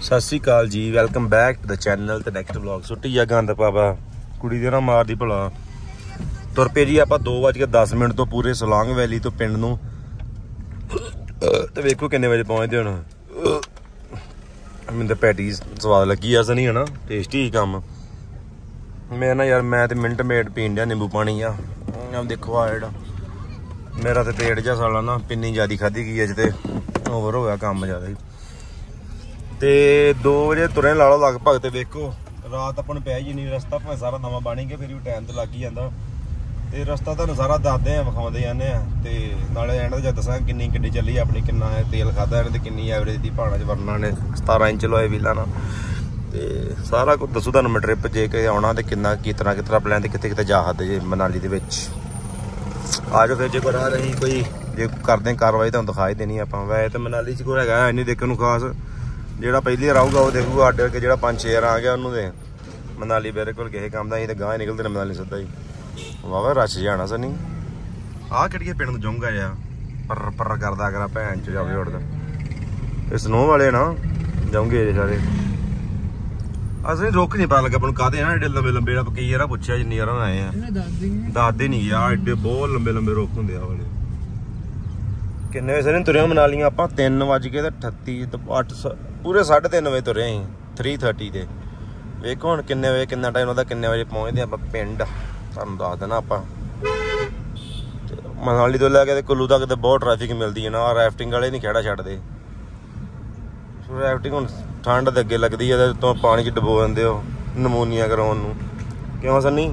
ਸਤਿ ਸ੍ਰੀ ਅਕਾਲ ਜੀ welcome back to the channel ਤੇ ਨੈਕਸਟ ਵਲੌਗ ਸੁੱਟੀ ਆ ਗੰਦ ਪਾਵਾ, ਕੁੜੀ ਦੇ ਨਾ ਮਾਰਦੀ ਭਲਾ। ਤੁਰ ਪਏ ਜੀ ਆਪਾਂ 2:10 ਮਿੰਟ ਤੋਂ ਪੂਰੇ ਸਲਾਂਗ ਵੈਲੀ ਤੋਂ ਪਿੰਡ ਨੂੰ। ਤੇ ਵੇਖੋ ਕਿੰਨੇ ਵਜੇ ਪਹੁੰਚਦੇ ਹੁਣ। ਮੈਨੂੰ ਤਾਂ ਪੈਟੀਜ਼ ਸਵਾਦ ਲੱਗੀ ਆ, ਸਨੀ ਹਨਾ ਟੇਸਟੀ ਹੀ ਕੰਮ। ਮੈਂ ਨਾ ਯਾਰ, ਮੈਂ ਤੇ ਮਿੰਟ ਮੇਡ ਪੀਣ ਡਿਆ ਨਿੰਬੂ ਪਾਣੀ ਆ। ਆਹ ਦੇਖੋ ਆ ਜਿਹੜਾ। ਮੇਰਾ ਤੇ ਪੇਟ ਜਿਹਾ ਸਾਲਾ ਨਾ, ਪਿੰਨੀ ਜਿਆਦੀ ਖਾਧੀ ਗਈ ਅੱਜ ਤੇ। ਓਵਰ ਹੋ ਗਿਆ ਕੰਮ ਜ਼ਿਆਦਾ ਹੀ। ਤੇ 2 ਵਜੇ ਤੁਰੇ ਲਾ ਲਓ ਲਗਭਗ ਤੇ ਵੇਖੋ। ਰਾਤ ਆਪਾਂ ਨੂੰ ਪੈ ਜੀ ਨਹੀਂ ਰਸਤਾ ਭਾਵੇਂ ਸਾਰਾ ਨਵਾਂ ਬਣ ਗਿਆ, ਫਿਰ ਵੀ ਟਾਈਮ ਤੇ ਲੱਗ ਹੀ ਜਾਂਦਾ। ਤੇ ਰਸਤਾ ਤੁਹਾਨੂੰ ਸਾਰਾ ਦੱਸਦੇ ਆ, ਵਿਖਾਉਂਦੇ ਜਾਂਦੇ ਆ। ਤੇ ਨਾਲੇ ਐਂਡ ਤੇ ਜਦ ਦੱਸਾਂ ਕਿੰਨੀ ਗੱਡੀ ਚੱਲੀ ਆਪਣੀ, ਕਿੰਨਾ ਤੇਲ ਖਾਦਾ ਇਹਨੇ ਤੇ ਕਿੰਨੀ ਐਵਰੇਜ ਦੀ ਭਾਣਾ ਚ ਵਰਨਾ ਨੇ 17 ਇੰਚ ਲੋਏ ਵੀਲਾਂ ਨਾਲ ਤੇ ਸਾਰਾ ਕੁਝ ਦੱਸੂ ਤੁਹਾਨੂੰ ਮੈਂ ਟ੍ਰਿਪ ਜੇ ਕਿ ਆਉਣਾ ਤੇ ਕਿੰਨਾ ਕੀ ਤਰ੍ਹਾਂ ਕਿਤਰਾ ਪਲਾਨ ਤੇ ਕਿੱਥੇ ਕਿਤੇ ਜਾ ਸਕਦੇ ਜੇ ਮਨਾਲੀ ਦੇ ਵਿੱਚ। ਆ ਜਾਓ ਫਿਰ ਜੇ ਕੋਈ ਰਾਹ ਰਹੀ ਕੋਈ ਜੇ ਕਰਦੇ ਹਾਂ ਕਾਰਵਾਈ ਤੁਹਾਨੂੰ ਦਿਖਾਈ ਦੇਣੀ ਆਪਾਂ। ਵੈਸੇ ਤਾਂ ਮਨਾਲੀ 'ਚ ਕੋਈ ਹੈਗਾ ਨਹੀਂ ਦੇਖਣ ਨੂੰ ਖਾਸ। ਜਿਹੜਾ ਪਹਿਲੀ ਆਊਗਾ ਉਹ ਦੇਖੂਗਾ ਅੱਡ ਕੇ ਜਿਹੜਾ 5-6 ਆ ਗਿਆ ਉਹਨੂੰ ਦੇ। ਮਨਾਲੀ ਮੇਰੇ ਕੋਲ ਕਿਸੇ ਕੰਮ ਦਾ ਅਸੀਂ ਤਾਂ ਗਾਂ ਹੀ ਨਿਕਲਦੇ ਨੇ ਮਨਾਲੀ ਸਿੱਧਾ ਹੀ। ਵਾਵਾ ਰਸ਼ ਜਾਣਾ ਸਨੀ। ਆਹ ਕਿਹੜੀ ਪਿੰਡ ਨੂੰ ਜਾਊਂਗਾ ਯਾ ਪਰ ਪਰ ਕਰਦਾ ਕਰਾ ਭੈਣ ਚ ਜਾਵੇ ਉੜਦਾ ਇਹ ਸਨੋ ਵਾਲੇ ਨਾ ਜਾਉਂਗੇ ਜੇ ਸਾਰੇ। ਅਸੀਂ ਰੁਕ ਨਹੀਂ ਪਾ ਲੱਗਾ ਆਪਾਂ ਨੂੰ ਕਾਹਦੇ ਆ ਏਡੇ ਲੰਬੇ ਲੰਬੇ ਆਪਾਂ ਕਈ ਵਾਰਾ ਪੁੱਛਿਆ ਜਿੰਨੀ ਵਾਰਾਂ ਆਏ ਆ। ਦੱਸਦੇ ਨਹੀਂ ਯਾਰ ਏਡੇ ਬਹੁਤ ਲੰਬੇ ਲੰਬੇ ਰੁੱਖ ਹੁੰਦੇ ਆ ਵਾਲੇ। ਕਿੰਨੇ ਵਜੇ ਸਨੇ ਤੁਰਿਆ ਮਨਾ ਲੀਆਂ ਆਪਾਂ? 3 ਵਜ ਕੇ ਤੇ 38 ਤੇ 8 ਪੂਰੇ 3:30 ਵਜੇ ਤੁਰੇ ਅਸੀਂ 3:30 ਤੇ ਵੇਖੋ ਹੁਣ ਕਿੰਨੇ ਵਜੇ ਕਿੰਨਾ ਟਾਈਮ ਉਹਦਾ ਕਿੰਨੇ ਵਜੇ ਪਹੁੰਚਦੇ ਆਪਾਂ ਪਿੰਡ। ਤੁਹਾਨੂੰ ਦੱਸ ਦੇਣਾ ਆਪਾਂ। ਮਨਾਲੀ ਤੋਂ ਲੈ ਕੇ ਤੇ ਕੁੱਲੂ ਤੱਕ ਤੇ ਬਹੁਤ ਟ੍ਰੈਫਿਕ ਮਿਲਦੀ ਹੈ ਨਾ। ਰਾਫਟਿੰਗ ਵਾਲੇ ਨਹੀਂ ਖੜਾ ਛੱਡਦੇ। ਸੋ ਰਾਫਟਿੰਗ ਹੁਣ ਠੰਡ ਦੇ ਅੱਗੇ ਲੱਗਦੀ ਹੈ ਤੇ ਤੋਂ ਪਾਣੀ 'ਚ ਡਬੋ ਜਾਂਦੇ ਹੋ ਨਮੂਨੀਆ ਕਰਾਉਣ ਨੂੰ। ਕਿਉਂ ਸੰਨੀ?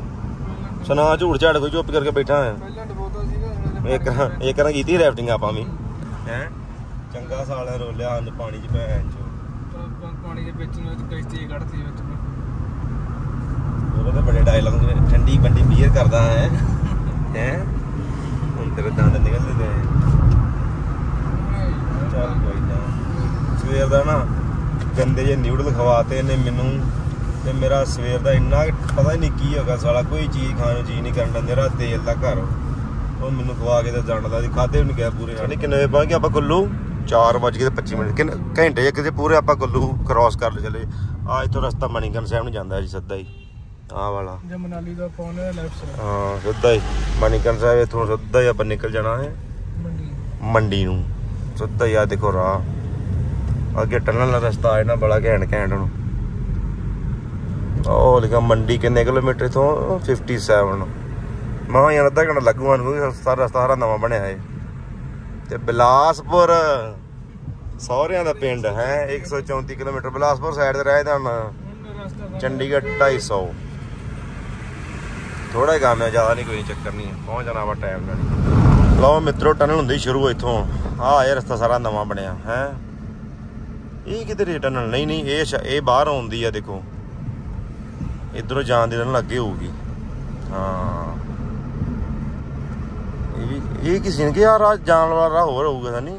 ਸੁਣਾ ਝੂੜ ਝਾੜ ਕੋਈ ਚੁੱਪ ਕਰਕੇ ਬੈਠਾ ਆ ਪਹਿਲਾਂ ਡਬੋਤਾ ਸੀਗਾ ਇੱਕ ਇੱਕ ਕੀਤੀ ਰੈਫਟਿੰਗ ਆਪਾਂ ਵੀ। ਹੈ? ਚੰਗਾ ਸਾਲ ਰੋਲਿਆ ਹਨ ਪਾਣੀ 'ਚ ਭੈਣ ਚ। ਪਾਣੀ ਦੇ ਵਿੱਚ ਨੂੰ ਕਿਸ਼ਤੀ ਕੱਢਤੀ ਵਿੱਚ ਨੂੰ। ਉਹਦੇ ਤਾਂ ਬੜੇ ਡਾਇਲੌਗ ਨੇ ਠੰਡੀ ਬੰਡੀ ਬੀਅਰ ਕਰਦਾ ਹੈ। ਹੈ? ਹੁਣ ਤੇਰੇ ਦੰਦ ਨਿਕਲਦੇ ਗਏ ਚੱਲ ਕੋਈ ਨਾ। ਸਵੇਰ ਦਾ ਨਾ ਗੰਦੇ ਜਿਹੇ ਨਿਊਡਲ ਖਵਾਤੇ ਨੇ ਮੈਨੂੰ। ਤੇ ਮੇਰਾ ਸਵੇਰ ਦਾ ਇੰਨਾ ਪਤਾ ਹੀ ਨਹੀਂ ਕੀ ਹੋਗਾ ਸਾਲਾ ਕੋਈ ਚੀਜ਼ ਖਾਣ ਨੂੰ ਜੀ ਨਹੀਂ ਕਰਨ ਦਾ ਮੇਰਾ ਤੇਲ ਦਾ ਘਰ। ਉਹ ਮੈਨੂੰ ਖਵਾ ਕੇ ਤੇ ਜਾਣਦਾ ਸੀ ਖਾਦੇ ਵੀ ਨਹੀਂ ਗਿਆ ਪੂਰੇ। ਸਾਡੀ ਕਿੰਨੇ ਵਜੇ ਪਹੁੰਚ ਗਏ ਆਪਾਂ ਕੁੱਲੂ? 4 ਵਜੇ ਤੇ 25 ਮਿੰਟ ਕਿੰਨੇ ਘੰਟੇ ਜੇ ਪੂਰੇ ਆਪਾਂ ਕੁੱਲੂ ਕ੍ਰਾਸ ਕਰ ਚਲੇ। ਆ ਇੱਥੋਂ ਰਸਤਾ ਮਣੀਕਰਨ ਸਾਹਿਬ ਨੂੰ ਜਾਂਦਾ ਜੀ ਸਿੱਧਾ ਹੀ। ਆਹ ਵਾਲਾ। ਜੇ ਮਨਾਲੀ ਦਾ ਪੌਣ ਹੈ? ਲੈਫਟ ਸਾਈਡ ਹਾਂ ਸਿੱਧਾ ਹੀ। ਮਣੀਕਰਨ ਸਾਹਿਬ ਇੱਥੋਂ ਸਿੱਧਾ ਹੀ ਆਪਾਂ ਨਿਕਲ ਜਾਣਾ ਹੈ। ਮੰਡੀ ਨੂੰ। ਸਿੱਧਾ ਹੀ ਆ ਦੇਖੋ ਰਾਹ। ਅੱਗੇ ਟਨਲ ਦਾ ਰਸਤਾ ਆਇਆ ਨਾ ਬੜਾ ਘੈਂਟ ਘੈਂਟ ਨੂੰ ਉਹ ਲਿਖਾ ਮੰਡੀ ਕਿੰਨੇ ਕਿਲੋਮੀਟਰ ਤੋਂ 57 ਮਾਂ ਯਾਰ ਅੱਧਾ ਘੰਟਾ ਲੱਗੂਗਾ ਨੂੰ ਸਾਰਾ ਰਸਤਾ ਸਾਰਾ ਨਵਾਂ ਬਣਿਆ ਹੈ ਤੇ ਬਿਲਾਸਪੁਰ ਸਹੁਰਿਆਂ ਦਾ ਪਿੰਡ ਹੈ 134 ਕਿਲੋਮੀਟਰ ਬਿਲਾਸਪੁਰ ਸਾਈਡ ਤੇ ਰਹਿ ਤਾਂ ਹੁਣ ਰਸਤਾ ਚੰਡੀਗੜ੍ਹ 250 ਥੋੜਾ ਹੀ ਕੰਮ ਹੈ, ਜ਼ਿਆਦਾ ਨਹੀਂ, ਕੋਈ ਚੱਕਰ ਨਹੀਂ, ਪਹੁੰਚ ਜਾਣਾ ਵਾ ਟਾਈਮ ਨਾਲ। ਲਓ ਮਿੱਤਰੋ ਟਨਲ ਹੁੰਦੀ ਸ਼ੁਰੂ ਇੱਥੋਂ। ਆਹ ਇਹ ਰਸਤਾ ਸਾਰਾ ਨਵਾਂ ਬਣਿਆ, ਹੈ। ਇਹ ਕਿਤੇ ਟਨਲ ਨਹੀਂ ਨਹੀਂ, ਇਹ ਸ਼ਾ- ਇਹ ਬਾਹਰ ਆਉਂਦੀ ਆ, ਦੇਖੋ। ਇਧਰੋਂ ਜਾਣ ਦੀ ਟਨਲ ਅੱਗੇ ਹੋਊਗੀ। ਹਾਂ। ਇਹ ਇਹ ਕਿਸੇ ਨੇ ਕਿ ਰਾਹ ਜਾਣ ਵਾਲਾ ਰਾਹ ਹੋਰ ਹੋਊਗਾ ਸਾਨੀ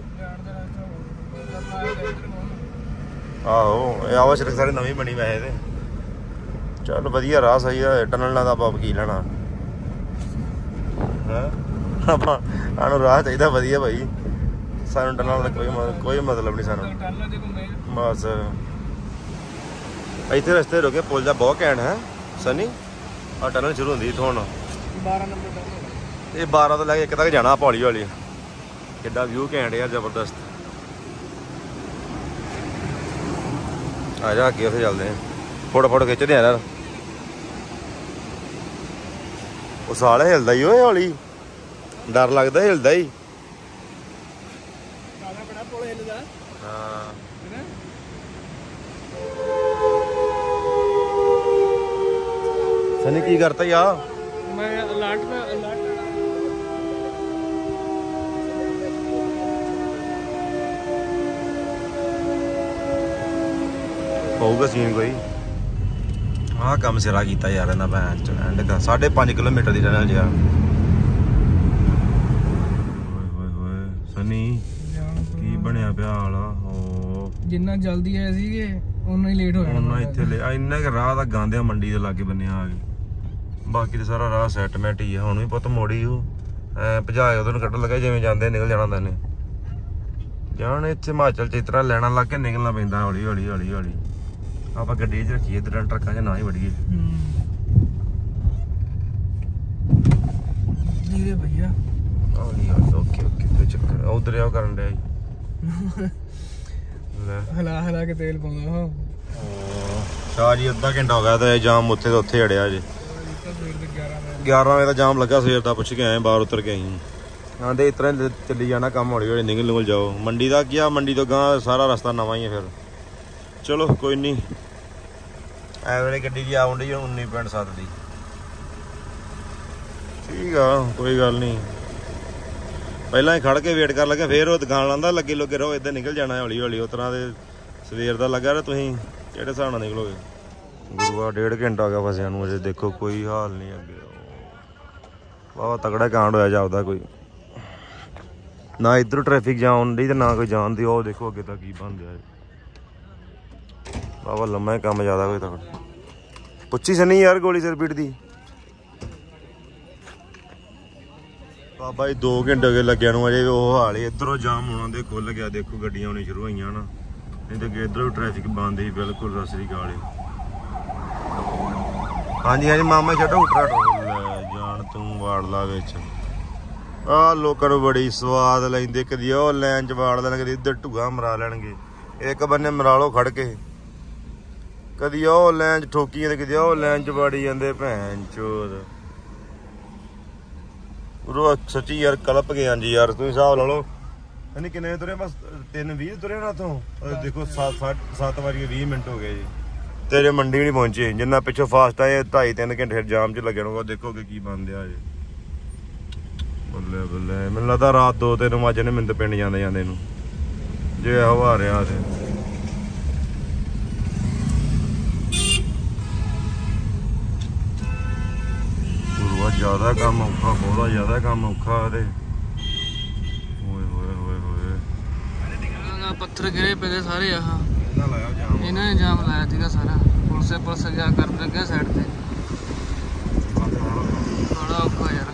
ਆਹੋ, ਇਹ ਆਵਾਜ਼ ਸਾਰੇ ਨਵੀਂ ਬਣੀ ਵੈਸੇ ਤੇ। ਚੱਲ ਵਧੀਆ ਰਾਹ ਸਹੀ ਆ, ਟਨਲ ਨਾਲ ਆਪਾਂ ਕੀ ਲੈਣਾ ਹਾਂ? ਆਪਾਂ ਸਾਨੂੰ ਰਾਹ ਚਾਹੀਦਾ ਵਧੀਆ ਭਾਈ। ਸਾਨੂੰ ਟਨਲ ਦਾ ਕੋਈ ਕੋਈ ਮਤਲਬ ਨਹੀਂ ਸਾਨੂੰ। ਬਸ। ਇੱਥੇ ਰਸਤੇ ਰੁਕੇ, ਪੁਲ ਦਾ ਬਹੁਤ ਘੈਂਟ ਹੈ। ਸਨੀ ਆ ਟਨਲ ਸ਼ੁਰੂ ਹੁੰਦੀ ਇੱਥੋਂ ਹੁਣ। 12 ਨੰਬਰ ਇਹ 12 ਤੋਂ ਲੈ ਕੇ ਇੱਕ ਤੱਕ ਜਾਣਾ ਪੌਲੀ ਵਾਲੀ ਕਿੱਡਾ ਵਿਊ ਘੈਂਟ ਯਾਰ ਜ਼ਬਰਦਸਤ। ਆ ਜਾ ਅੱਗੇ ਉੱਥੇ ਚੱਲਦੇ ਆ ਫੋਟੋ ਫੋਟੋ ਖਿੱਚਦੇ ਆ ਯਾਰ। ਉਹ ਸਾਲਾ ਹਿਲਦਾ ਹੀ ਓਏ ਹੌਲੀ। ਡਰ ਲੱਗਦਾ ਹਿਲਦਾ ਹੀ। ਕਾਲਾ ਬੜਾ ਪੁਲ ਹਿੱਲਦਾ। ਹਾਂ। ਹੈਨਾ? ਸਨੀ ਕੀ ਕਰਤਾ ਯਾ ਮੈਂ ਅਲਰਟ ਮੈਂ ਅਲਰਟ ਹੋਊਗਾ ਸੀਨ ਕੋਈ। ਆਹ ਕੰਮ ਸਿਰਾ ਕੀਤਾ ਯਾਰ ਇਹਨਾਂ ਭੈਣ ਚ ਐਂਡ ਦਾ 5.5 ਕਿਲੋਮੀਟਰ ਦੀ ਟਨਲ ਜਿਆ ਓਏ ਹੋਏ ਹੋਏ ਸਨੀ ਜਾਣ ਕੀ ਬਣਿਆ ਪਿਆ ਹਾਲਾ ਹੋ। ਜਿੰਨਾ ਜਲਦੀ ਆਏ ਸੀਗੇ ਉਨਾ ਹੀ ਲੇਟ ਹੋ ਜਾਣਾ ਉਹਨਾਂ ਇੱਥੇ ਲੈ ਇੰਨਾ ਕਿ ਰਾਹ ਦਾ ਗਾਂਧਿਆ ਮੰਡੀ ਦੇ ਲਾਗੇ ਬੰਨਿਆ ਆ ਗਏ ਬਾਕੀ ਤੇ ਸਾਰਾ ਰਾਹ ਸੈਟਮੈਂਟ ਹੀ ਆ। ਹੁਣ ਵੀ ਪੁੱਤ ਮੋੜੀ ਉਹ ਐ ਭਜਾਏ ਉਹਨੂੰ ਕੱਢ ਲਗਾ ਜਿਵੇਂ ਜਾਂਦੇ ਨਿਕਲ ਜਾਣਾ ਹੁੰਦਾ ਨੇ ਜਾਣ ਇੱਥੇ ਹਿਮਾਚਲ ਚ ਇਸ ਤਰ੍ਹਾਂ ਲੈਣਾ ਲੱਗ ਕੇ ਨਿਕਲਣਾ ਪੈਂਦਾ ਹੌਲੀ ਹੌਲੀ ਹੌਲੀ ਹੌਲੀ ਆਪਾਂ ਗੱਡੀ 'ਚ ਰੱਖੀਏ ਇਧਰ ਟਰੱਕਾਂ 'ਚ ਨਾ ਹੀ ਵੜੀਏ। ਧੀਰੇ ਭਈਆ ਹੌਲੀ ਹੌਲੀ ਓਕੇ ਓਕੇ ਕੋਈ ਚੱਕਰ ਉਧਰ ਆਉ ਕਰਨ ਡਿਆ ਜੀ। ਲੈ। ਹਲਾ ਹਲਾ ਕੇ ਤੇਲ ਪਾਉਂਦਾ ਹਾਂ। ਸ਼ਾਹ ਜੀ ਅੱਧਾ ਘੰਟਾ ਹੋ ਗਿਆ ਤੇ ਜਾਮ ਉੱਥੇ ਤੇ ਉੱਥੇ ਅੜਿਆ ਜੇ। ਤਾਂ ਸਵੇਰ ਦੇ 11 ਵਜੇ 11 ਵਜੇ ਦਾ ਜਾਮ ਲੱਗਾ ਸਵੇਰ ਦਾ ਪੁੱਛ ਕੇ ਆਏ ਬਾਹਰ ਉਤਰ ਕੇ ਆਈ। ਹਾਂ ਦੇ ਇਤਰਾ ਚੱਲੀ ਜਾਣਾ ਕੰਮ ਹੌਲੀ ਹੌਲੀ ਨਿਕਲ ਨਿਕਲ ਜਾਓ। ਮੰਡੀ ਦਾ ਕੀ ਆ? ਮੰਡੀ ਤੋਂ ਗਾਂ ਸਾਰਾ ਰਸਤਾ ਨਵਾਂ ਹੀ ਹੈ ਫਿਰ। ਚਲੋ ਕੋਈ ਨਹੀਂ ਐ ਵੇਲੇ ਗੱਡੀ ਦੀ ਆਉਣ ਡਈ 19.7 ਦੀ। ਠੀਕ ਆ ਕੋਈ ਗੱਲ ਨਹੀਂ। ਪਹਿਲਾਂ ਹੀ ਖੜ ਕੇ ਵੇਟ ਕਰ ਲੱਗਾ ਫੇਰ ਉਹ ਦੁਕਾਨ ਲਾਂਦਾ ਲੱਗੇ ਲੋਕੇ ਰਹੋ ਇੱਧਰ ਨਿਕਲ ਜਾਣਾ ਹੌਲੀ ਹੌਲੀ ਉਸ ਤਰ੍ਹਾਂ ਦੇ ਸਵੇਰ ਦਾ ਲੱਗਾ ਰ ਤੁਸੀਂ ਕਿਹੜੇ ਹਿਸਾਬ ਨਾਲ ਨਿਕਲੋਗੇ? ਗੁਰੂਆ ਡੇਢ ਘੰਟਾ ਹੋ ਗਿਆ ਫਸਿਆ ਨੂੰ ਅਜੇ ਦੇਖੋ ਕੋਈ ਹਾਲ ਨਹੀਂ ਅੱਗੇ। ਵਾਵਾ ਤਗੜਾ ਕਾਂਡ ਹੋਇਆ ਜਾਪਦਾ ਕੋਈ। ਨਾ ਇਧਰ ਟ੍ਰੈਫਿਕ ਜਾਮ ਦੀ ਤੇ ਨਾ ਕੋਈ ਜਾਣ ਦੀ ਉਹ ਦੇਖੋ ਅੱਗੇ ਤਾਂ ਕੀ ਬਣ ਰਿਹਾ ਵਾਵਾ ਲੰਮਾ ਹੀ ਕੰਮ ਜ਼ਿਆਦਾ ਕੋਈ ਤਗੜਾ ਪੁੱਛੀ ਸਨੀ ਯਾਰ ਗੋਲੀ ਸਿਰ ਪੀਟ ਦੀ। ਬਾਬਾ ਜੀ 2 ਘੰਟੇ ਹੋ ਗਏ ਲੱਗਿਆ ਨੂੰ, ਅਜੇ ਉਹ ਹਾਲ ਹੀ ਇਧਰੋਂ ਜਾਮ ਹੋਣਾ ਦੇ ਖੁੱਲ ਗਿਆ। ਦੇਖੋ ਗੱਡੀਆਂ ਆਉਣੀ ਸ਼ੁਰੂ ਹੋਈਆਂ ਨਾ। ਨਹੀਂ ਤੇ ਇਧਰੋਂ ਟ੍ਰੈਫਿਕ ਬੰਦ ਸੀ, ਬਿਲਕੁਲ ਰਸਰੀ ਗਾਲੇ ਹਾਂਜੀ ਹਾਂਜੀ, ਮਾਮਾ ਛੱਡੋ ਉਟਰਾ ਜਾਣ ਤੂੰ ਵਾੜ ਵਿੱਚ। ਆ ਲੋਕਾਂ ਨੂੰ ਬੜੀ ਸਵਾਦ ਲੈਂਦੇ, ਕਦੀ ਉਹ ਲੈਣ ਚ ਵਾੜ ਲੈਣ ਕਦੀ ਇੱਧਰ ਢੁਗਾ ਮਰਾ ਲੈਣਗੇ। ਇੱਕ ਬੰਨੇ ਮਰਾ ਲੋ ਖੜ ਕੇ। ਕਦੀ ਉਹ ਚ ਠੋਕੀਆਂ ਤੇ ਕਦੀ ਉਹ ਚ ਵਾੜੀ ਜਾਂਦੇ ਭੈਣ ਚੋਦ। ਉਰੋ ਸੱਚੀ ਯਾਰ ਕਲਪ ਗਏ ਹਾਂਜੀ ਯਾਰ ਤੁਸੀਂ ਹਿਸਾਬ ਲਾ ਲਓ। ਨਹੀਂ ਕਿੰਨੇ ਤੁਰੇ ਬਸ 3:20 ਤੁਰੇ ਨਾ ਤੋਂ ਦੇਖੋ 7 7 ਵਜੇ 20 ਮਿੰਟ ਹੋ ਗਏ ਜੀ। ਤੇਰੇ ਮੰਡੀ ਵੀ ਨਹੀਂ ਪਹੁੰਚੇ। ਜਿੰਨਾ ਪਿੱਛੋਂ ਫਾਸਟ ਆਏ 2.5 3 ਘੰਟੇ ਫਿਰ ਜਾਮ 'ਚ ਲੱਗਣ ਉਹ ਦੇਖੋਗੇ ਕੀ ਬੰਦਿਆ ਜੀ ਬੱਲੇ ਬੱਲੇ। ਮੈਨੂੰ ਲੱਗਦਾ ਰਾਤ 2 3 ਵਜੇ ਨੇ ਮਿੰਦ ਪਿੰਡ ਜਾਂਦੇ ਜਾਂਦੇ ਨੂੰ। ਜੇ ਹਵਾ ਰਿਹਾ ਤੇ। ਗੁਰੂਆ ਜ਼ਿਆਦਾ ਕੰਮ ਔਖਾ ਬਹੁਤਾ ਜ਼ਿਆਦਾ ਕੰਮ ਔਖਾ ਤੇ ਓਏ ਹੋਏ ਹੋਏ ਹੋਏ ਪੱਥਰ ਗਿਰੇ ਪਏ ਸਾਰੇ ਆਹ। ਨਾ ਲਾਇਆ ਜਾਮ। ਇਹਨਾਂ ਨੇ ਜਾਮ ਲਾਇਆ ਸੀਗਾ ਸਾਰਾ। ਪੁਲਿਸੇ ਪੁਲਿਸ ਜਾ ਕਰ ਲੱਗਾ ਸਾਈਡ ਤੇ। ਬੜਾ ਔਖਾ ਯਾਰ।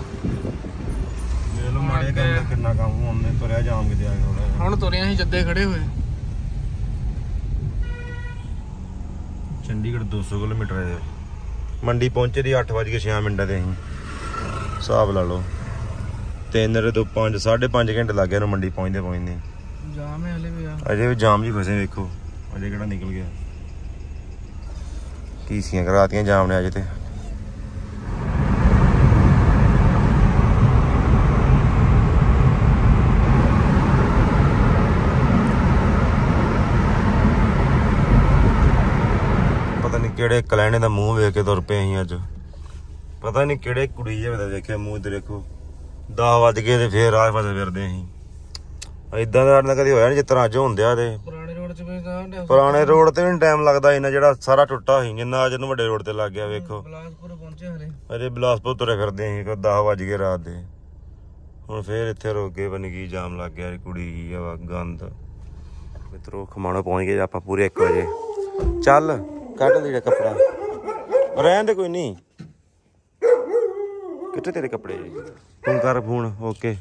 ਲਓ ਮਾੜੇ ਕੰਮ ਕਿੰਨਾ ਕੰਮ ਉਹਨੇ ਤੁਰਿਆ ਜਾਮ ਕਿਤੇ ਆ ਗਿਆ ਹੁਣ ਤੁਰਿਆ ਸੀ ਜੱਦੇ ਖੜੇ ਹੋਏ। ਚੰਡੀਗੜ੍ਹ 200 ਕਿਲੋਮੀਟਰ ਹੈ। ਮੰਡੀ ਪਹੁੰਚੇ ਦੀ 8:06 ਮਿੰਟਾਂ ਤੇ ਅਸੀਂ। ਹਿਸਾਬ ਲਾ ਲਓ। ਤਿੰਨ ਰੇ ਤੋਂ 5 5.5 ਘੰਟੇ ਲੱਗ ਗਏ ਨੂੰ ਮੰਡੀ ਪਹੁੰਚਦੇ ਪਹੁੰਚਦੇ। ਜਾਮ ਹੈ ਹਲੇ ਵੀ ਆ। ਅਜੇ ਵੀ ਜਾਮ ਜੀ ਫਸੇ ਵੇਖੋ। ਅਜੇ ਕਿਹੜਾ ਨਿਕਲ ਗਿਆ। ਕੀਸੀਆਂ ਕਰਾਤੀਆਂ ਜਾਮ ਨੇ ਅਜੇ ਤੇ। ਪਤਾ ਨਹੀਂ ਕਿਹੜੇ ਕਲੈਣੇ ਦਾ ਮੂੰਹ ਵੇਖ ਕੇ ਤੁਰ ਪਏ ਅਸੀਂ ਅੱਜ। ਪਤਾ ਨਹੀਂ ਕਿਹੜੇ ਕੁੜੀ ਜਿਹੇ ਦਾ ਦੇਖਿਆ ਮੂੰਹ ਤੇ ਦੇਖੋ। 10 ਵੱਜ ਗਏ ਤੇ ਫੇਰ ਰਾਹ ਫਸੇ ਫਿਰਦੇ ਅਸੀਂ ਇਦਾਂ ਦਾ ਨਾਲ ਕਦੀ ਹੋਇਆ ਨਹੀਂ ਤਰ੍ਹਾਂ ਅੱਜ ਹੁੰਦਿਆ ਤੇ। ਪੁਰਾਣੇ ਰੋਡ 'ਚ ਵੀ ਤਾਂ ਪੁਰਾਣੇ ਰੋਡ ਤੇ ਵੀ ਟਾਈਮ ਲੱਗਦਾ ਇੰਨਾ ਜਿਹੜਾ ਸਾਰਾ ਟੁੱਟਾ ਸੀ ਜਿੰਨਾ ਅੱਜ ਨੂੰ ਵੱਡੇ ਰੋਡ ਤੇ ਲੱਗ ਗਿਆ ਵੇਖੋ। ਬਲਾਸਪੁਰ ਪਹੁੰਚੇ ਹਲੇ। ਅਜੇ ਬਿਲਾਸਪੁਰ ਤੁਰੇ ਫਿਰਦੇ ਅਸੀਂ ਕੋ 10 ਵੱਜ ਗਏ ਰਾਤ ਦੇ। ਹੁਣ ਫੇਰ ਇੱਥੇ ਰੁਕ ਗਏ ਬਣ ਕੀ ਜਾਮ ਲੱਗ ਗਿਆ ਕੁੜੀ ਕੀ ਆ ਵਾ ਗੰਦ। ਮਿੱਤਰੋ ਖਮਾਣੋ ਪਹੁੰਚ ਗਏ ਆਪਾਂ ਪੂਰੇ 1 ਵਜੇ। ਚੱਲ ਕੱਢ ਲੈ ਕੱਪੜਾ। ਰਹਿਣ ਦੇ ਕੋਈ ਨਹੀਂ ਕਿੱਥੇ ਤੇਰੇ ਕੱਪੜੇ। ਤੂੰ ਕਰ ਫੋਨ, ਓਕੇ।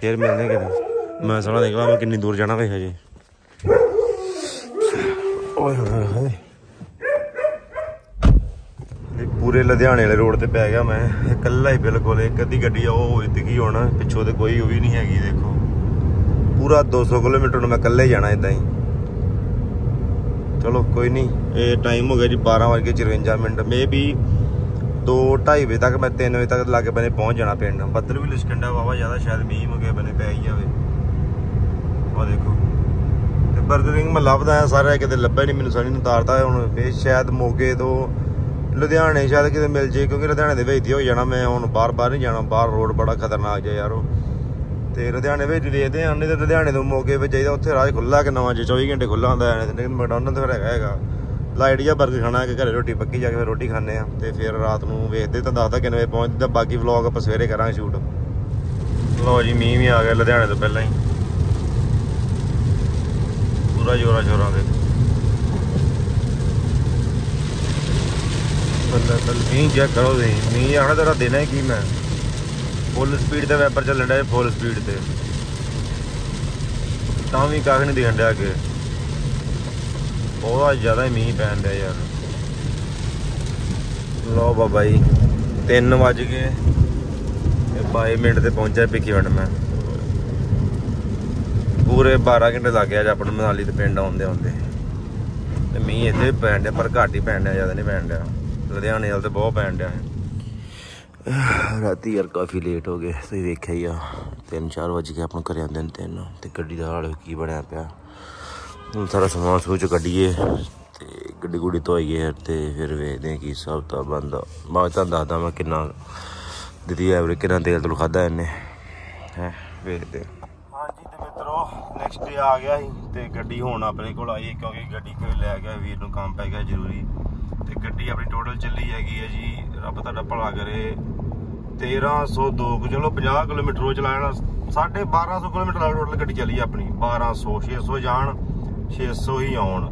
ਫੇਰ ਮਿਲਦੇ ਕਿਤੇ। ਮੈਂ ਸਾਲਾ ਨਿਕਲਾਂ ਮੈਂ ਕਿੰਨੀ ਦੂਰ ਜਾਣਾ ਵੇ ਹਜੇ। ਓਏ ਹੋਏ ਹੋਏ ਪੂਰੇ ਲੁਧਿਆਣੇ ਵਾਲੇ ਰੋਡ ਤੇ ਪੈ ਗਿਆ ਮੈਂ। ਇਕੱਲਾ ਹੀ ਬਿਲਕੁਲ, ਇੱਕ ਅੱਧੀ ਗੱਡੀ ਆ, ਉਹ ਦਿਖੀ ਹੋਣਾ? ਪਿੱਛੋਂ ਤੇ ਕੋਈ ਉਹ ਵੀ ਨਹੀਂ ਹੈਗੀ, ਦੇਖੋ। ਪੂਰਾ 200 ਕਿਲੋਮੀਟਰ ਨੂੰ ਮੈਂ ਇਕੱਲੇ ਹੀ ਜਾਣਾ ਇਦਾਂ ਹੀ। ਚਲੋ, ਕੋਈ ਨਹੀਂ। ਇਹ ਟਾਈਮ ਹੋ ਗਿਆ ਜੀ 12:54 ਮਿੰਟ। ਮੇ ਵੀ 2:30 ਵਜੇ ਤੱਕ ਮੈਂ 3 ਵਜੇ ਤੱਕ ਲਾਗੇ ਬਨੇ ਪਹੁੰਚ ਜਾਣਾ ਪਿੰਡ। ਬੱਦਲ ਵੀ ਲਿਸ਼ਕੰਡਾ ਵਾਵਾ ਜ਼ਿਆਦਾ, ਸ਼ਾਇਦ ਮੀਂਹ ਮੁਗੇ ਬਨੇ ਪੈ ਹੀ ਜਾਵੇ। ਆ ਦੇਖੋ। ਤੇ ਬਰਗਰ ਮੈਂ ਲੱਭਦਾ ਆ ਸਾਰਾ ਕਿਤੇ ਲੱਭਿਆ ਨਹੀਂ ਮੈਨੂੰ ਸਣੀ ਨੂੰ ਤਾਰਤਾ ਹੁਣ। ਫੇਰ ਸ਼ਾਇਦ ਮੋਗੇ ਤੋਂ ਲੁਧਿਆਣੇ ਸ਼ਾਇਦ ਕਿਤੇ ਮਿਲ ਜੇ, ਕਿਉਂਕਿ ਲੁਧਿਆਣੇ ਦੇ ਵਿੱਚ ਹੀ ਹੋ ਜਾਣਾ ਮੈਂ ਹੁਣ। ਬਾਰ-ਬਾਰ ਨਹੀਂ ਜਾਣਾ, ਬਾਹਰ ਰੋਡ ਬੜਾ ਖਤਰਨਾਕ ਜਿਹਾ ਯਾਰ ਉਹ। ਤੇ ਲੁਧਿਆਣੇ ਵਿੱਚ ਦੇਖਦੇ ਹਾਂ। ਨਹੀਂ ਤੇ ਲੁਧਿਆਣੇ ਤੋਂ ਮੋਗੇ ਵਿੱਚ ਜਾਈਦਾ, ਉੱਥੇ ਰਾਜ ਖੁੱਲਾ ਕਿ ਨਵਾਂ ਜੇ 24 ਘੰਟੇ ਖੁੱਲਾ ਹੁੰਦਾ ਹੈ। ਤੇ ਮੈਕਡੋਨਲਡ ਫਿਰ ਹੈਗਾ ਹੈਗਾ ਲਾਈਟ ਜਾਂ 버ਗਰ ਖਾਣਾ ਕਿ ਘਰੇ ਰੋਟੀ ਪੱਕੀ ਜਾ ਕੇ ਫਿਰ ਰੋਟੀ ਖਾਣੇ ਆ ਤੇ ਫਿਰ ਰਾਤ ਨੂੰ ਵੇਖਦੇ ਤਾਂ ਦੱਸਦਾ ਕਿੰਨੇ ਵਜੇ ਪਹੁੰਚਦੇ ਬਾਕੀ ਵਲੌਗ ਆਪਾਂ ਸਵੇਰੇ ਕਰਾਂਗੇ ਸ਼ੂਟ ਲੋ ਜੀ, ਮੀਂਹ ਵੀ ਆ ਗਿਆ ਲੁਧਿਆਣੇ ਤੋਂ ਪਹਿਲਾਂ ਹੀ। ਪੂਰਾ ਜੋਰਾ ਸ਼ੋਰਾਂ ਦੇ। ਬੱਲੇ ਬੱਲੇ, ਮੀਂਹ ਚੈੱਕ ਕਰੋ ਤੁਸੀਂ। ਮੀਂਹ ਆਣਾ ਤੇਰਾ ਦੇਣਾ ਹੀ ਕੀ ਮੈਂ। ਫੁੱਲ ਸਪੀਡ ਤੇ ਵੈਪਰ ਚੱਲਣ ਡਿਆ ਫੁੱਲ ਸਪੀਡ ਤੇ। ਤਾਂ ਵੀ ਕਾਹ ਨਹੀਂ ਦਿਖਣ ਡਿਆ ਅੱਗੇ। ਬਹੁਤ ਜ਼ਿਆਦਾ ਹੀ ਮੀਂਹ ਪੈਣ ਡਿਆ ਯਾਰ। ਲੋ ਬਾਬਾ ਜੀ 3 ਵਜ ਗਏ। ਤੇ 22 ਮਿੰਟ ਤੇ ਪਹੁੰਚਿਆ ਪਿੱਕੀ ਮੈਂ। ਪੂਰੇ 12 ਘੰਟੇ ਲੱਗ ਗਿਆ ਜ ਆਪਣਾ ਮਨਾਲੀ ਤੇ ਪਿੰਡ ਆਉਂਦੇ ਆਉਂਦੇ। ਤੇ ਮੀਂਹ ਇੱਥੇ ਪੈਣ ਡਿਆ, ਪਰ ਘੱਟ ਹੀ ਪੈਣ ਡਿਆ, ਜ਼ਿਆਦਾ ਨਹੀਂ ਪੈਣ ਡਿਆ। ਲੁਧਿਆਣੇ ਵਾਲ ਤੇ ਬਹੁਤ ਪੈਣ ਡਿਆ। ਰਾਤੀ ਯਾਰ ਕਾਫੀ ਲੇਟ ਹੋ ਗਏ, ਤੁਸੀਂ ਵੇਖਿਆ ਹੀ ਆ। 3-4 ਵਜੇ ਕੇ ਆਪਾਂ ਘਰੇ ਆਉਂਦੇ ਨੇ ਤਿੰਨ। ਤੇ ਗੱਡੀ ਦਾ ਹਾਲ ਕੀ ਬਣਿਆ ਪਿਆ। ਹੁਣ ਸਾਰਾ ਸਮਾਨ ਸੂਚ ਕੱਢੀਏ ਤੇ ਗੱਡੀ ਗੁੱਡੀ ਧੋਈਏ ਤੇ ਫਿਰ ਵੇਖਦੇ ਹਾਂ ਕੀ ਹਿਸਾਬ ਤਾਂ ਬੰਦਾ ਮੈਂ ਤੁਹਾਨੂੰ ਦੱਸਦਾ ਮੈਂ ਕਿੰਨਾ ਦਿੱਤੀ ਐਵਰੇਜ ਕਿੰਨਾ ਤੇਲ ਤੁਲ ਖਾਦਾ ਇਹਨੇ। ਹੈ ਵੇਖਦੇ ਹਾਂ। ਹਾਂਜੀ ਤੇ ਮਿੱਤਰੋ ਨੈਕਸਟ ਡੇ ਆ ਗਿਆ ਸੀ ਤੇ ਗੱਡੀ ਹੁਣ ਆਪਣੇ ਕੋਲ ਆਈ ਕਿਉਂਕਿ ਗੱਡੀ ਕੋਈ ਲੈ ਗਿਆ ਵੀਰ ਨੂੰ ਕੰਮ ਪੈ ਗਿਆ ਜ਼ਰੂਰੀ। ਤੇ ਗੱਡੀ ਆਪਣੀ ਟੋਟਲ ਚੱਲੀ ਹੈਗੀ ਹੈ ਜੀ ਰੱਬ ਤੁਹਾਡਾ ਭਲਾ ਕਰੇ। 1302 ਕੁ, ਚਲੋ 50 ਕਿਲੋਮੀਟਰ ਰੋਜ਼ ਚਲਾਣਾ 1250 ਕਿਲੋਮੀਟਰ ਲਾ ਟੋਟਲ ਗੱਡੀ ਚੱਲੀ ਹੈ ਆਪਣੀ 1200 600 ਜਾਣ। 600 ਹੀ ਆਉਣ।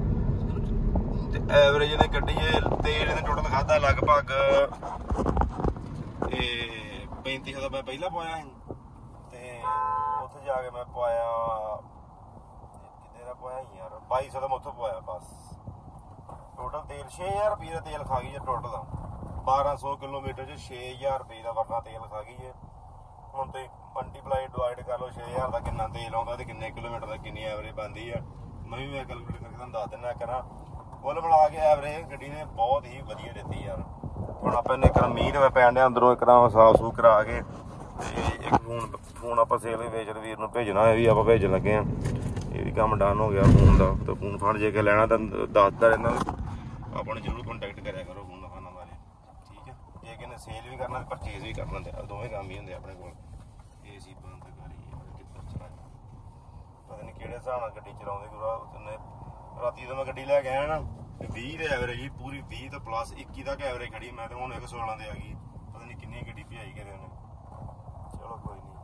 ਤੇ ਐਵਰੇਜ ਇਹਨੇ ਗੱਡੀ ਤੇਲ ਇਹਨੇ ਟੋਟਲ ਖਾਦਾ ਲਗਭਗ, ਇਹ 3500 ਦਾ ਮੈਂ ਪਹਿਲਾਂ ਪਾਇਆ ਸੀ। ਤੇ ਉੱਥੇ ਜਾ ਕੇ ਮੈਂ ਪਾਇਆ, ਕਿੰਨੇ ਦਾ ਪਾਇਆ ਯਾਰ? 2200 ਦਾ ਮੈਂ ਉੱਥੋਂ ਪਾਇਆ, ਬਸ। ਟੋਟਲ ਤੇਲ 6000 ਰੁਪਏ ਦਾ ਤੇਲ ਖਾ ਗਈ ਹੈ ਟੋਟਲ 1200 ਕਿਲੋਮੀਟਰ ਚ 6000 ਰੁਪਏ ਦਾ ਵਰਨਾ ਤੇਲ ਖਾ ਗਈ ਹੈ ਹੁਣ ਤੇ ਮਲਟੀਪਲਾਈ ਡਿਵਾਈਡ ਕਰ ਲਓ 6000 ਦਾ ਕਿੰਨਾ ਤੇਲ ਆਉਂਦਾ ਤੇ ਕਿੰਨੇ ਕਿਲੋਮੀਟਰ ਦਾ ਕਿੰਨੀ ਐਵਰੇਜ ਬਣਦੀ ਆ। ਮੈਂ ਵੀ ਮੈਂ ਕੈਲਕੂਲੇਟ ਕਰਕੇ ਤੁਹਾਨੂੰ ਦੱਸ ਦਿੰਦਾ, ਕਰਾਂ। ਕੁੱਲ ਮਿਲਾ ਕੇ ਐਵਰੇਜ ਗੱਡੀ ਨੇ ਬਹੁਤ ਹੀ ਵਧੀਆ ਦਿੱਤੀ ਯਾਰ। ਹੁਣ ਆਪਾਂ ਨੇ ਕਰਾਂ ਮੀਂਹ ਤੇ ਪੈਣ ਡਿਆ ਅੰਦਰੋਂ ਇੱਕ ਰਾਂ ਸਾਫ਼ ਸੂ ਕਰਾ ਕੇ ਤੇ ਇੱਕ ਫੋਨ ਫੋਨ ਆਪਾਂ ਸੇਲ ਵੀ ਵੇਚਣ ਵੀਰ ਨੂੰ ਭੇਜਣਾ, ਇਹ ਵੀ ਆਪਾਂ ਭੇਜਣ ਲੱਗੇ ਆ। ਇਹ ਵੀ ਕੰਮ ਡਨ ਹੋ ਗਿਆ ਫੋਨ ਦਾ, ਤੇ ਫੋਨ ਫੜ ਜੇ ਕੇ ਲੈਣਾ, ਤਾਂ ਦੱਸਦਾ ਰਹਿੰਦਾ ਆਪਾਂ ਨੂੰ ਜ਼ਰੂਰ ਕੰਟੈਕਟ ਕਰਿਆ ਕਰੋ ਫੋਨ ਲਗਾਉਣ ਬਾਰੇ। ਠੀਕ ਹੈ? ਜੇ ਕਿਨੇ ਸੇਲ ਵੀ ਕਰਨਾ, ਤੇ ਪਰਚੇਜ਼ ਵੀ ਕਰਨਾ, ਤੇ ਦੋਵੇਂ ਕੰਮ ਹੀ ਹੁੰਦੇ ਆਪਣੇ ਕੋਲ। ਏਸੀ ਬੰਦ ਕਰੀ ਕਿੱਧਰ ਚਲਾਈ ਪਤਾ ਨਹੀਂ ਕਿਹੜੇ ਹਿਸਾਬ ਨਾਲ ਗੱਡੀ ਚਲਾਉਂਦੇ ਗੁਰਾ ਉਹਨੇ ਰਾਤੀ ਜਦੋਂ ਮੈਂ ਗੱਡੀ ਲੈ ਕੇ ਆਇਆ ਨਾ, ਤੇ 20 ਦੇ ਐਵਰੇਜ ਹੀ ਪੂਰੀ 20 ਤੋਂ ਪਲੱਸ 21 ਤੱਕ ਐਵਰੇਜ ਖੜੀ, ਮੈਂ ਤੇ ਹੁਣ 116 ਤੇ ਆ ਗਈ। ਪਤਾ ਨਹੀਂ ਕਿੰਨੀ ਗੱਡੀ ਭਜਾਈ ਕਰੇ ਉਹਨੇ। ਚਲੋ ਕੋਈ ਨਹੀਂ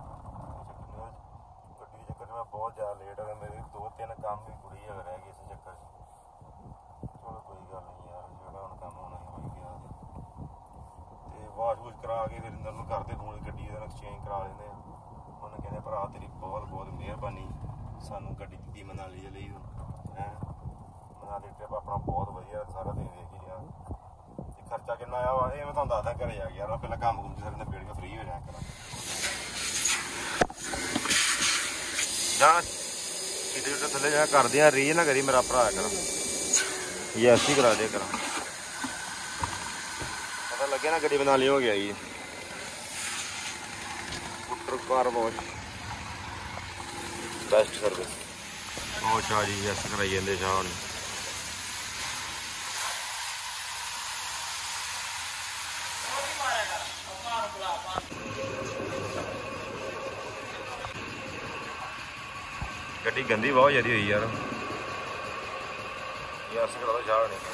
ਗੱਡੀ ਦੇ ਚੱਕਰ 'ਚ ਮੈਂ ਬਹੁਤ ਜ਼ਿਆਦਾ ਲੇਟ ਹੋ ਗਿਆ, ਮੇਰੇ ਦੋ ਤਿੰਨ ਕੰਮ ਵੀ ਕੁੜੀ ਹੋ ਰਹਿ ਗਏ ਇਸ ਚੱਕਰ 'ਚ। ਚਲੋ ਕੋਈ ਗੱਲ ਨਹੀਂ ਯਾਰ, ਜਿਹੜਾ ਹੁਣ ਕੰਮ ਹੋਣਾ ਹੀ ਹੋ ਗਿਆ। ਤੇ ਵਾਸ਼ ਵੂਸ਼ ਕਰਾ ਕੇ ਫਿਰ ਇੰਦਰ ਨੂੰ ਕਰਦੇ ਫੋਨ ਗੱਡੀ ਦਾ ਐਕਸਚੇਂਜ ਕਰਾ ਲੈਂਦੇ ਆ। ਉਹਨੇ ਕਹਿੰਦੇ, ਭਰਾ ਤੇਰੀ ਬਹੁਤ ਬਹੁਤ ਮਿਹਰਬਾਨੀ। ਸਾਨੂੰ ਗੱਡੀ ਦਿੱਤੀ ਮਨਾਲੀ ਲਈ, ਹੈ। ਮਨਾਲੀ ਟ੍ਰਿਪ ਆਪਣਾ ਬਹੁਤ ਵਧੀਆ, ਸਾਰਾ ਦਿਨ ਵੇਖ ਹੀ ਲਿਆ। ਤੇ ਖਰਚਾ ਕਿੰਨਾ ਆਇਆ ਵਾ? ਇਹ ਮੈਂ ਤੁਹਾਨੂੰ ਦੱਸਦਾ, ਘਰੇ ਆ ਗਿਆ ਯਾਰ, ਪਹਿਲਾਂ ਕੰਮ ਕੁੰਮ ਸਾਰੇ ਨੇ ਪੇੜ ਕੇ ਫ੍ਰੀ ਹੋ ਜਾਇਆ ਕਰਾਂ। ਜਾਂ, ਕਿਤੇ ਉੱਤੇ ਥੱਲੇ ਜਾ, ਕਰਦੇ ਆ ਰੀਜ ਨਾ ਕਰੀ, ਮੇਰਾ ਭਰਾ ਕਰ। ਯੈਸ, ਹੀ ਕਰਾ ਦੇ ਕਰਾਂ। ਪਤਾ ਲੱਗਿਆ ਨਾ ਗੱਡੀ ਬਣਾ ਲਈ ਹੋ। ਗਿਆ ਜੀ ਕਾਰ ਵਾਸ਼। ਬੈਸਟ ਸਰਵਿਸ ਉਹ ਸ਼ਾਹ ਜੀ ਯੈਸ ਕਰਾਈ ਜਾਂਦੇ ਸ਼ਾਹ ਹੁਣ ਗੱਡੀ ਗੰਦੀ ਬਹੁਤ ਜ਼ਿਆਦੀ ਹੋਈ ਯਾਰ। ਯੈਸ ਕਰਾ ਦੋ ਸ਼ਾਹ ਨੇ